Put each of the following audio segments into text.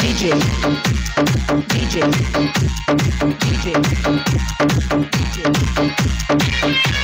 DJ, DJ, DJ, DJ, DJ.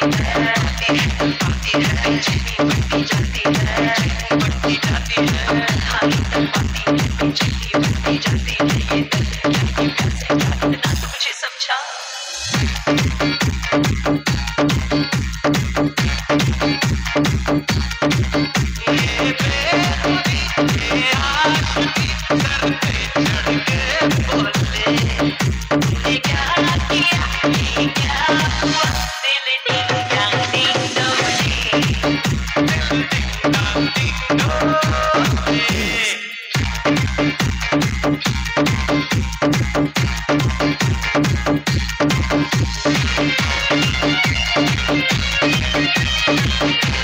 Partir de repente, partir de repente.